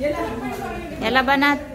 Yala banat.